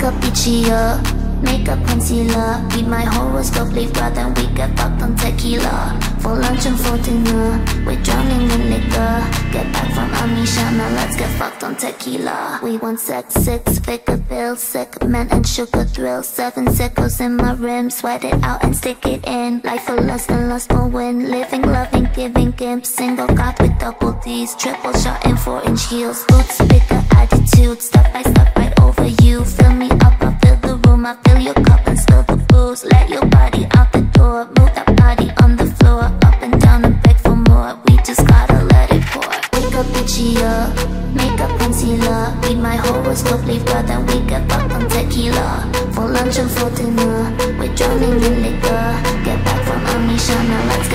Wake up itchy up, makeup concealer. Read my horoscope, leave and we get fucked on tequila. For lunch and for dinner, we're drowning in liquor. Get back from Amisha, now let's get fucked on tequila. We want sex, six figure bills, sick men and sugar thrills Seven sickles in my rim, sweat it out and stick it in. Life for lust and lust for win, living, loving, giving gimps Single God with double D's, triple shot in four inch heels. Boots, bigger attitude, step by step right over you. Fill me up, I fill the room, I fill your cup and spill the booze. Let your body out the door, move that body on the floor Up and down and beg for more, we just gotta let it pour. Wake up itchy up, uh, makeup concealer. Read my horoscope, leave and we get fucked on tequila. For lunch and for dinner, we're drowning in liquor. Get back from Amisha, now let's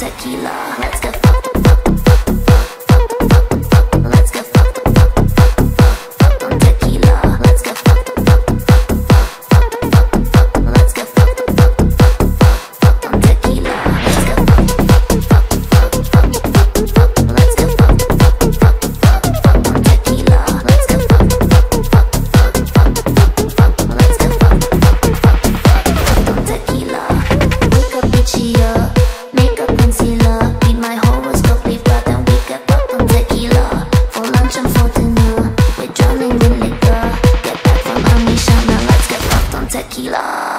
tequila. Let's go. tequila.